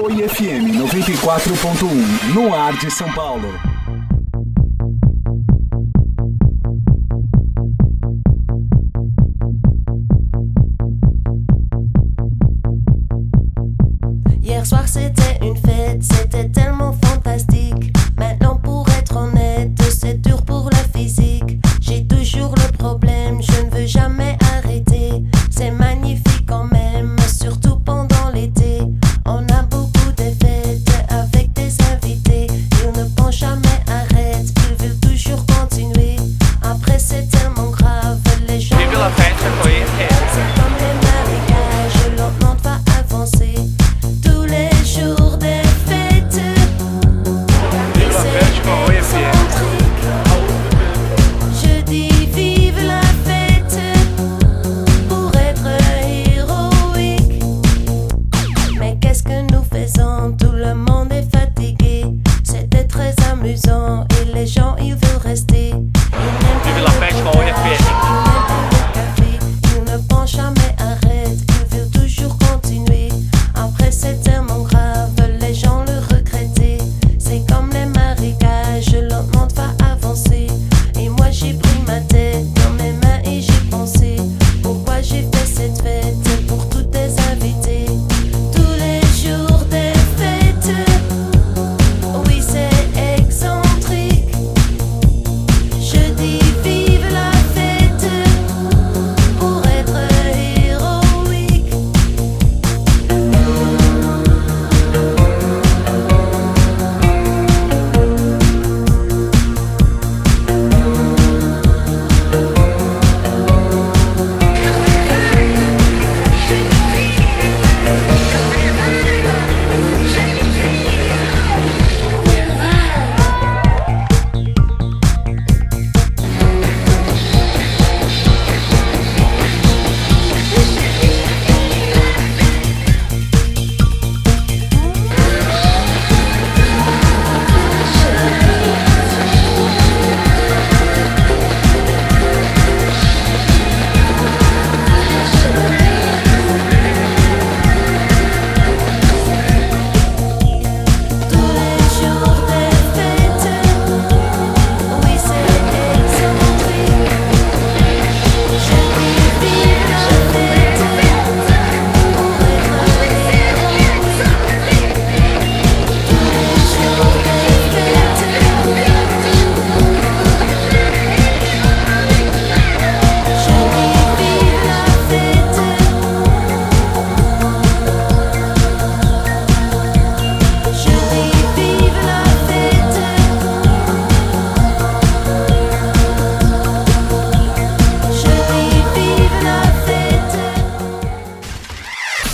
Oi FM 94.1, no ar de São Paulo. Hier soir c'était une fête.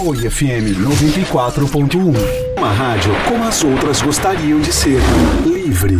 Oi FM 94.1. Uma rádio como as outras gostariam de ser. Livre.